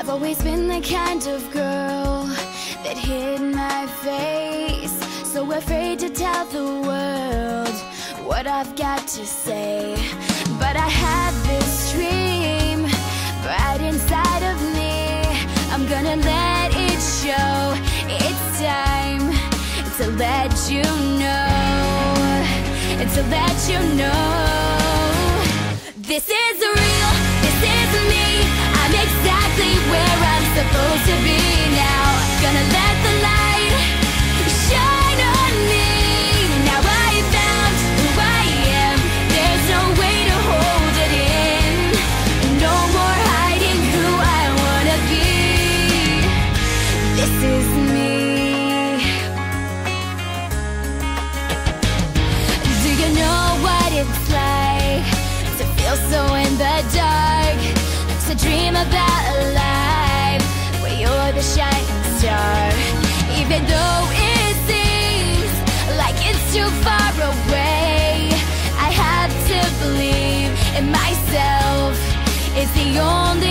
I've always been the kind of girl that hid my face. So afraid to tell the world what I've got to say. But I had this dream right inside of me. I'm gonna let it show. It's time to let you know. To let you know. This is real, supposed to be now. Gonna let the It's the only